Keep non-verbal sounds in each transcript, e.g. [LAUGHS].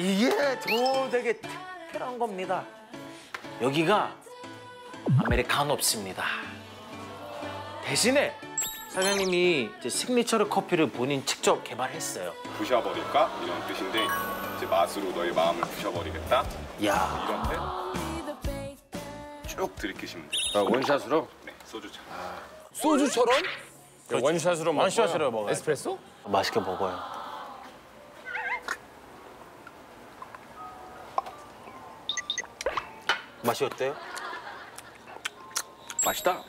이게 저 되게 특별한 겁니다. 여기가 아메리카노 없습니다. 대신에 사장님이 이제 시그니처 커피를 본인 직접 개발했어요. 부셔버릴까 이런 뜻인데 이제 맛으로 너의 마음을 부셔버리겠다 야, 이런 뜻쭉 들이키시면 돼요. 아, 원샷으로? 네, 소주차. 소주처럼? 원샷으로 먹어. 원샷으로 먹어요. 에스프레소? 맛있게 먹어요. 맛이 어때요? 맛있다.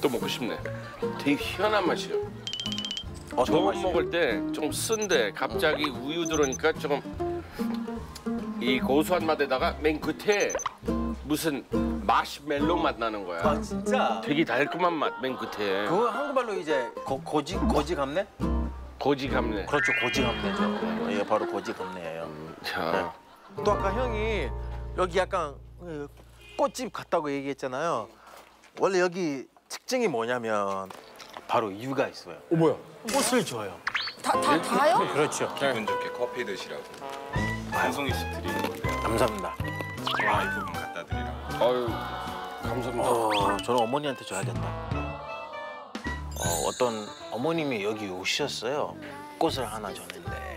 또 먹고 싶네. 되게 희한한 맛이야. 어떤 처음? 먹을 때 좀 쓴데 갑자기 우유 들어오니까 조금 이 고소한 맛에다가 맨 끝에 무슨 마시멜로 맛 나는 거야. 아 진짜? 되게 달콤한 맛 맨 끝에. 그거 한국말로 이제 고지 감내? 고지 감네. 그렇죠 고지 감내죠. 이게 바로 고지 감내예요. 자, 또 아까 형이 여기 약간 그 꽃집 같다고 얘기했잖아요. 원래 여기 특징이 뭐냐면 바로 이유가 있어요. 어, 뭐야? 꽃을 줘요. 다, 다, 다요? 그렇죠. 기분 좋게 커피 드시라고 한 송이씩 드리는 건데 감사합니다. 와, 이 부분 갖다 드리라고. 아유 감사합니다. 어, 저는 어머니한테 줘야겠다. 어, 어떤 어머님이 여기 오셨어요. 꽃을 하나 줬는데 그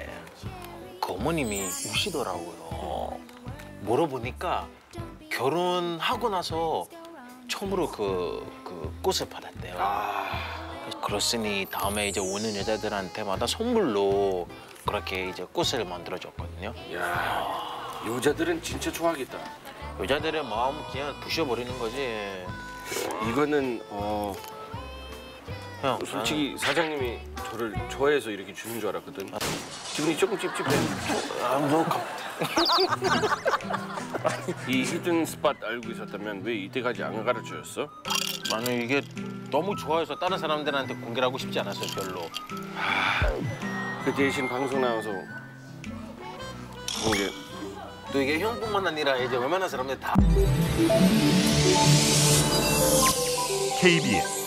어머님이 우시더라고요. 물어보니까 결혼하고 나서 처음으로 그, 그 꽃을 받았대요. 그렇으니 다음에 이제 오는 여자들한테마다 선물로 그렇게 이제 꽃을 만들어줬거든요. 야, 여자들은 진짜 좋아하겠다. 여자들의 마음 그냥 부셔버리는 거지. 이거는 어 형, 솔직히 사장님이 저를 좋아해서 이렇게 주는 줄 알았거든. 기분이 조금 찝찝해. 아, 뭐 감- [LAUGHS] 이 히든 스팟 알고 있었다면 왜 이때까지 안 가르쳐줬어? 나는 이게 너무 좋아해서 다른 사람들한테 공개를 하고 싶지 않았어요, 별로. 그 대신 방송 나와서 공개. 또 이게 형뿐만 아니라 이제 웬만한 사람들 다 KBS